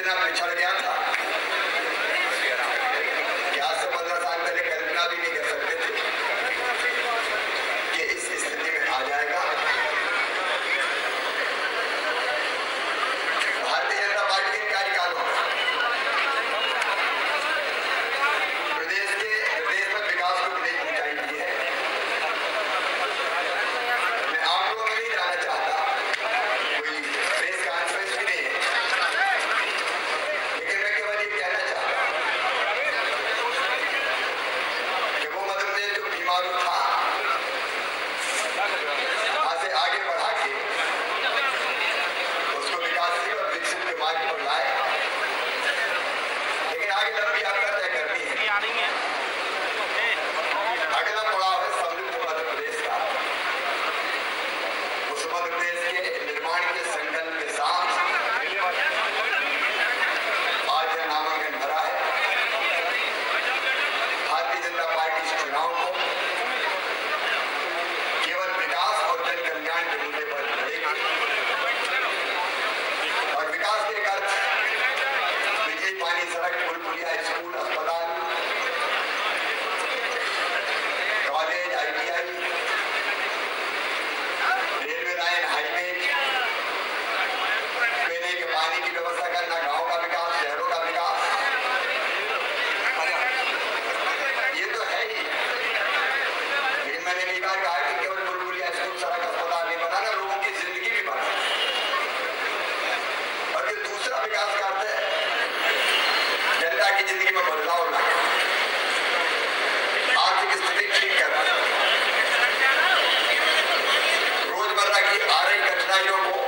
गिरगिदा में चढ़ गया था विकास के बिजली पानी सड़क पुल पुलिया स्कूल अस्पताल, college, ITI, railway line, highway पीने के पानी की व्यवस्था करना, गाँव का विकास, शहरों का विकास। ये तो है ही। लेकिन मैंने कई बार कहा कि verdade eu vou